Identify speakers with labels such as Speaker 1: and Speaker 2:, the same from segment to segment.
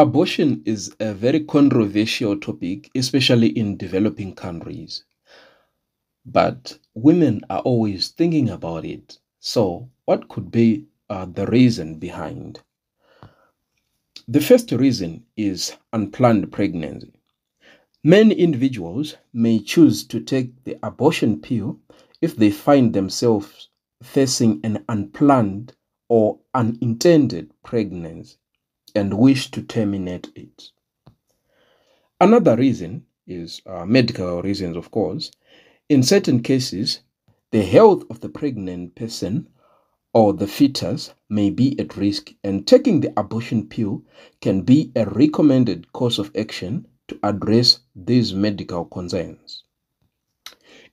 Speaker 1: Abortion is a very controversial topic, especially in developing countries. But women are always thinking about it. So, what could be uh, the reason behind? The first reason is unplanned pregnancy. Many individuals may choose to take the abortion pill if they find themselves facing an unplanned or unintended pregnancy and wish to terminate it. Another reason is uh, medical reasons, of course. In certain cases, the health of the pregnant person or the fetus may be at risk, and taking the abortion pill can be a recommended course of action to address these medical concerns.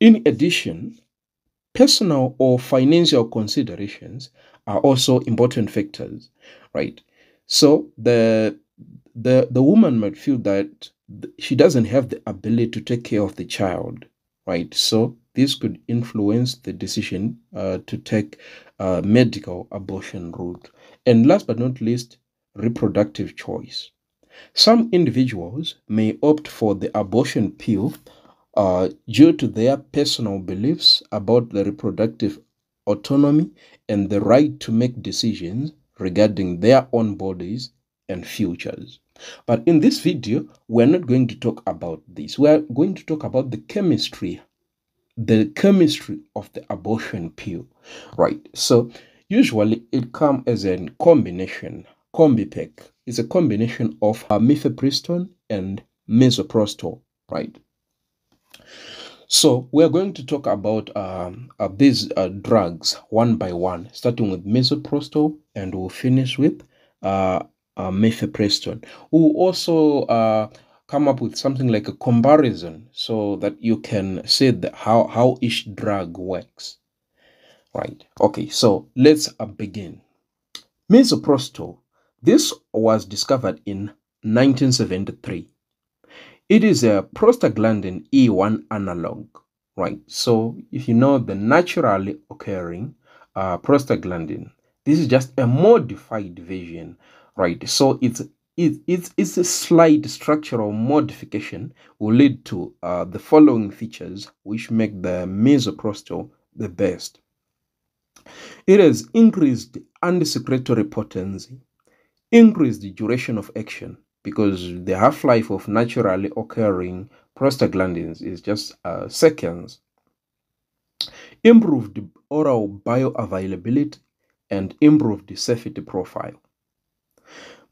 Speaker 1: In addition, personal or financial considerations are also important factors, right? So the the the woman might feel that she doesn't have the ability to take care of the child, right? So this could influence the decision uh, to take a medical abortion route. And last but not least, reproductive choice. Some individuals may opt for the abortion pill uh, due to their personal beliefs about the reproductive autonomy and the right to make decisions regarding their own bodies and futures. But in this video, we're not going to talk about this. We're going to talk about the chemistry, the chemistry of the abortion pill, right? So usually it comes as a combination, combi pack. It's a combination of uh, mifepristone and misoprostol, right? So we are going to talk about um, uh, these uh, drugs one by one, starting with misoprostol, and we'll finish with uh, uh, mifepristone. We'll also uh, come up with something like a comparison so that you can see the, how how each drug works. Right. Okay. So let's uh, begin. Misoprostol. This was discovered in 1973 it is a prostaglandin E1 analog, right? So if you know the naturally occurring uh, prostaglandin, this is just a modified version, right? So it's it, it's, it's a slight structural modification will lead to uh, the following features which make the misoprostol the best. It has increased anti-secretory potency, increased duration of action, because the half-life of naturally occurring prostaglandins is just uh, seconds. Improved oral bioavailability and improved safety profile.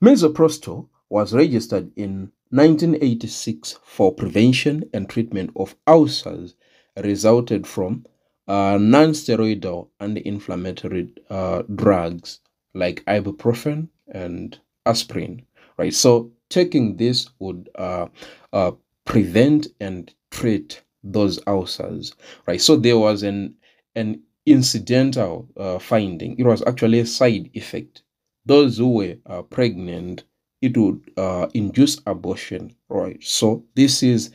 Speaker 1: Misoprostol was registered in 1986 for prevention and treatment of ulcers resulted from uh, non-steroidal anti-inflammatory uh, drugs like ibuprofen and aspirin right so taking this would uh, uh, prevent and treat those ulcers, right? So there was an an incidental uh, finding. It was actually a side effect. Those who were uh, pregnant, it would uh, induce abortion, right? So this is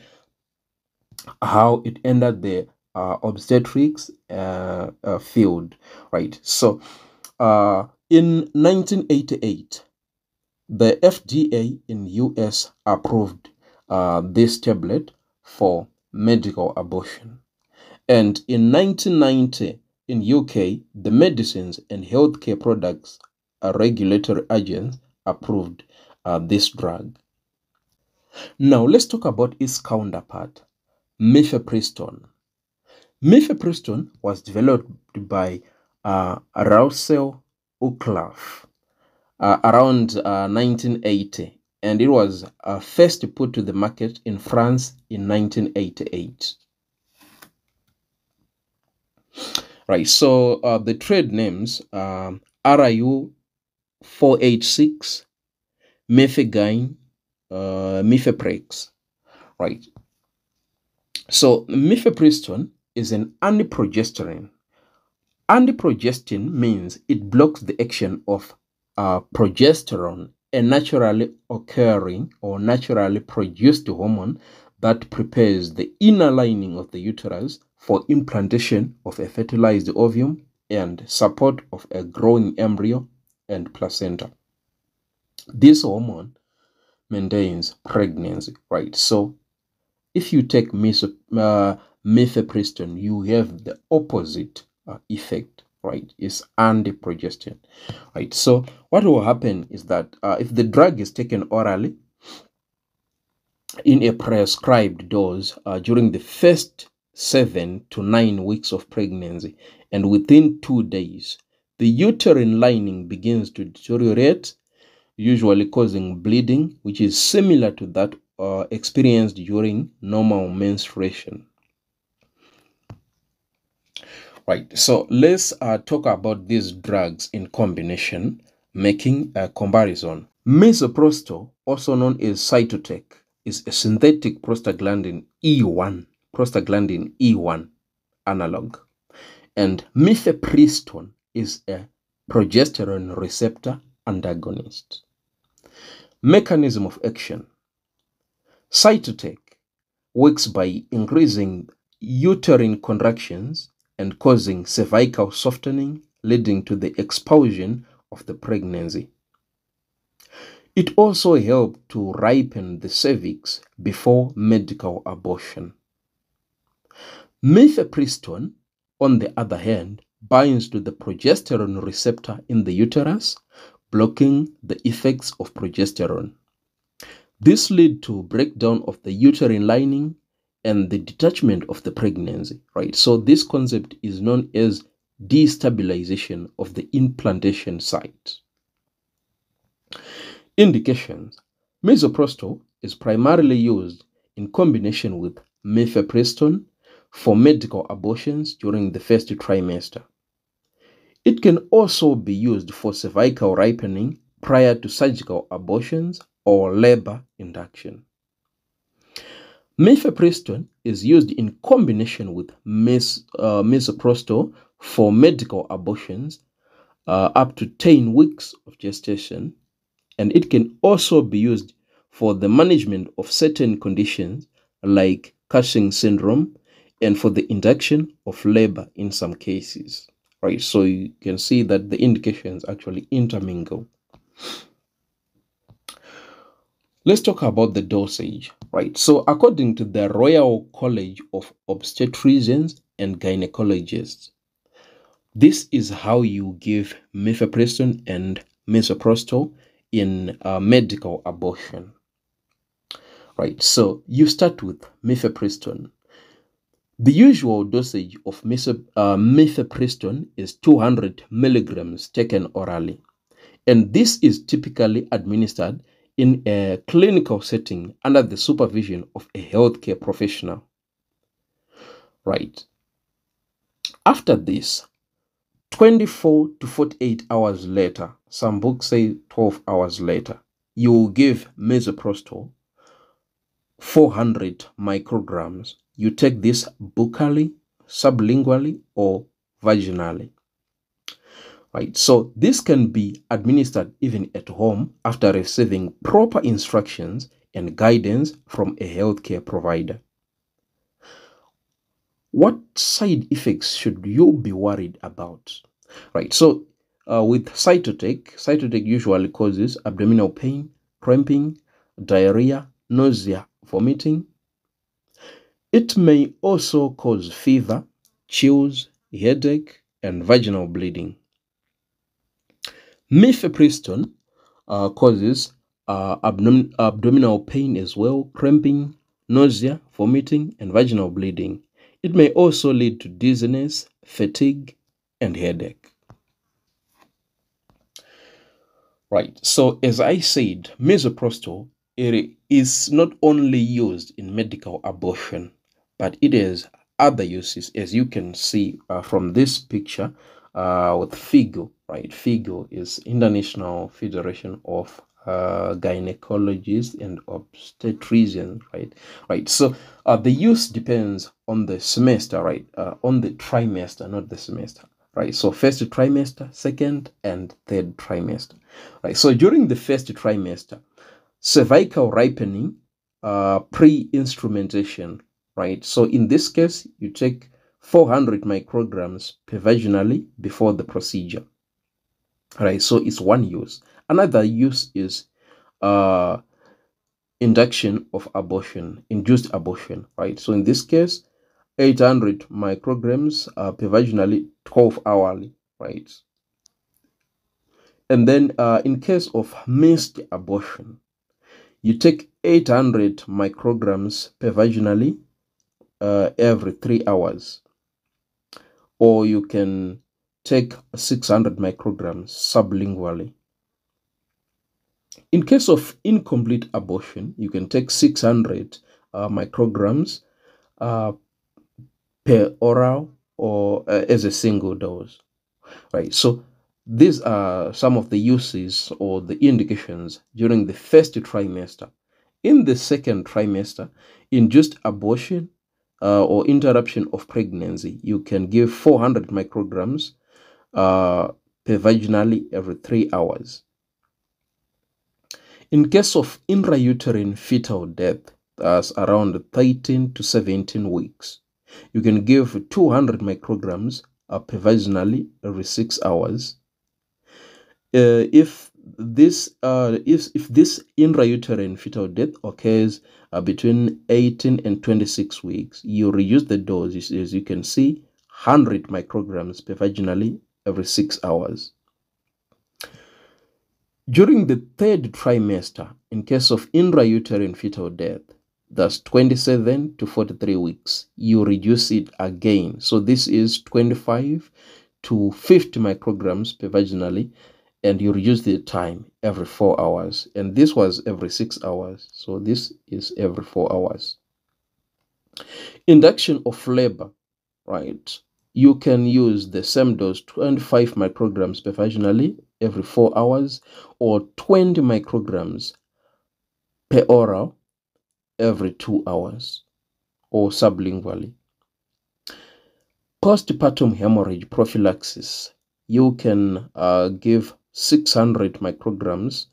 Speaker 1: how it entered the uh, obstetrics uh, uh, field, right? So uh, in 1988, the FDA in US approved uh, this tablet for medical abortion. And in 1990 in UK, the Medicines and Healthcare Products Regulatory Agency approved uh, this drug. Now let's talk about its counterpart, mifepristone. Mifepristone was developed by uh, Roussel uh, around uh, 1980 and it was uh, first put to the market in France in 1988. Right, so uh, the trade names um, RIU 486, Mifegyne, uh, Mifeprex. Right, so mifepristone is an antiprogesterone. Antiprogestin means it blocks the action of uh, progesterone, a naturally occurring or naturally produced hormone that prepares the inner lining of the uterus for implantation of a fertilized ovum and support of a growing embryo and placenta. This hormone maintains pregnancy, right? So if you take uh, mifepristone, you have the opposite uh, effect, right? It's anti-progestin, right? So what will happen is that uh, if the drug is taken orally in a prescribed dose uh, during the first seven to nine weeks of pregnancy, and within two days, the uterine lining begins to deteriorate, usually causing bleeding, which is similar to that uh, experienced during normal menstruation. Right, so let's uh, talk about these drugs in combination, making a comparison. Misoprostol, also known as Cytotec, is a synthetic prostaglandin E1, prostaglandin E1 analog. And mifepristone is a progesterone receptor antagonist. Mechanism of action Cytotec works by increasing uterine contractions and causing cervical softening, leading to the expulsion of the pregnancy. It also helps to ripen the cervix before medical abortion. Mifepristone, on the other hand, binds to the progesterone receptor in the uterus, blocking the effects of progesterone. This lead to breakdown of the uterine lining and the detachment of the pregnancy, right? So this concept is known as destabilization of the implantation site. Indications. Misoprostol is primarily used in combination with mifepristone for medical abortions during the first trimester. It can also be used for cervical ripening prior to surgical abortions or labor induction. Mifepristone is used in combination with mis, uh, misoprostol for medical abortions uh, up to 10 weeks of gestation, and it can also be used for the management of certain conditions like Cushing syndrome and for the induction of labor in some cases. Right, so you can see that the indications actually intermingle. Let's talk about the dosage, right? So, according to the Royal College of Obstetricians and Gynecologists, this is how you give mifepristone and misoprostol in uh, medical abortion. Right, so you start with mifepristone. The usual dosage of uh, mifepristone is 200 milligrams taken orally, and this is typically administered in a clinical setting under the supervision of a healthcare professional. Right. After this, 24 to 48 hours later, some books say 12 hours later, you will give misoprostol 400 micrograms. You take this buccally, sublingually, or vaginally right? So this can be administered even at home after receiving proper instructions and guidance from a healthcare provider. What side effects should you be worried about? Right, so uh, with Cytotec, Cytotec usually causes abdominal pain, cramping, diarrhea, nausea, vomiting. It may also cause fever, chills, headache, and vaginal bleeding. Mifepristone uh, causes uh, abdom abdominal pain as well, cramping, nausea, vomiting, and vaginal bleeding. It may also lead to dizziness, fatigue, and headache. Right, so as I said, misoprostol it is not only used in medical abortion, but it has other uses, as you can see uh, from this picture uh, with FIGO, right? FIGO is International Federation of uh, Gynecologists and Obstetricians, right? Right. So uh, the use depends on the semester, right? Uh, on the trimester, not the semester, right? So first trimester, second, and third trimester, right? So during the first trimester, cervical ripening, uh, pre-instrumentation, right? So in this case, you take 400 micrograms per vaginally before the procedure. Right, so it's one use. Another use is uh, induction of abortion, induced abortion, right? So in this case, 800 micrograms uh, per vaginally 12 hourly, right? And then uh, in case of missed abortion, you take 800 micrograms per vaginally uh, every three hours. Or you can take 600 micrograms sublingually. In case of incomplete abortion, you can take 600 uh, micrograms uh, per oral or uh, as a single dose. Right. So these are some of the uses or the indications during the first trimester. In the second trimester, induced abortion uh, or interruption of pregnancy, you can give 400 micrograms uh, vaginally every three hours. In case of intrauterine fetal death, that's around 13 to 17 weeks, you can give 200 micrograms uh, vaginally every six hours. Uh, if this uh, if, if this intrauterine fetal death occurs uh, between 18 and 26 weeks, you reduce the dose, as you can see, 100 micrograms per vaginally every six hours. During the third trimester, in case of intrauterine fetal death, that's 27 to 43 weeks, you reduce it again. So this is 25 to 50 micrograms per vaginally, and you reduce the time every four hours. And this was every six hours. So this is every four hours. Induction of labor, right? You can use the same dose, 25 micrograms per vaginally every four hours, or 20 micrograms per oral every two hours or sublingually. Postpartum hemorrhage prophylaxis. You can uh, give 600 micrograms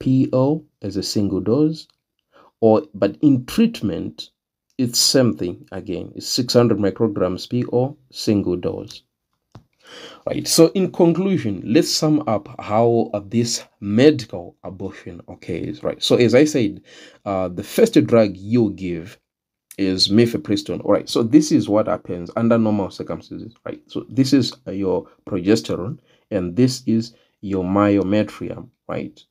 Speaker 1: PO as a single dose, or but in treatment, it's same thing again. It's 600 micrograms PO single dose. Right. So, in conclusion, let's sum up how uh, this medical abortion occurs. Right. So, as I said, uh, the first drug you give is mifepristone. All right. So, this is what happens under normal circumstances. Right. So, this is uh, your progesterone, and this is your myometrium. Right.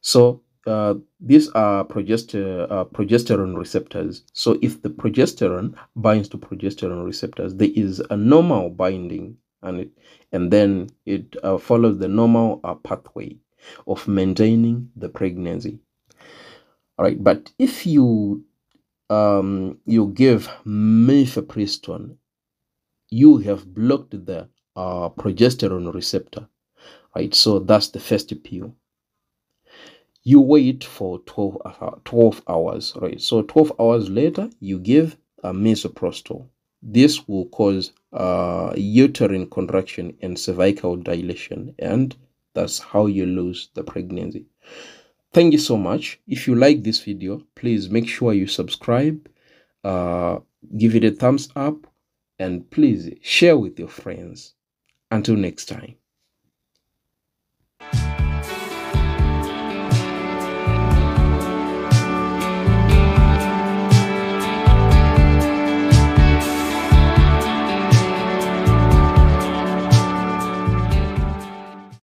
Speaker 1: So, uh, these are progester uh, progesterone receptors. So if the progesterone binds to progesterone receptors, there is a normal binding, and it, and then it uh, follows the normal uh, pathway of maintaining the pregnancy. All right, but if you um, you give mifepristone, you have blocked the uh, progesterone receptor, right? So that's the first pill you wait for 12, uh, 12 hours, right? So 12 hours later, you give a misoprostol. This will cause uh, uterine contraction and cervical dilation, and that's how you lose the pregnancy. Thank you so much. If you like this video, please make sure you subscribe, uh, give it a thumbs up, and please share with your friends. Until next time.